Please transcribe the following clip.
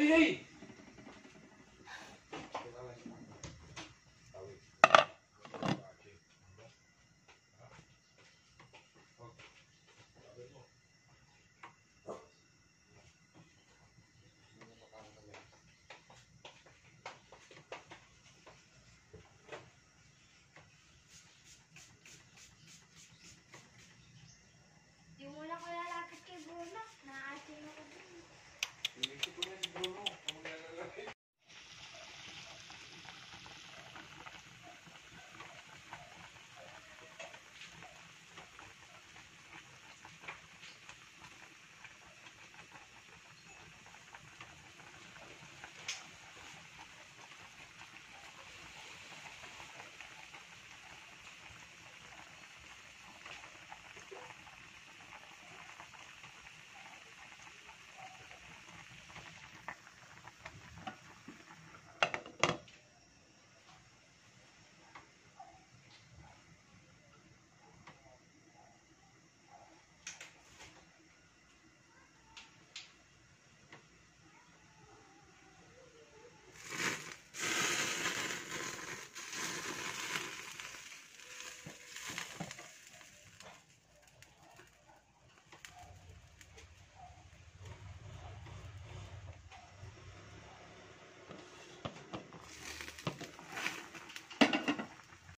Ei, ei!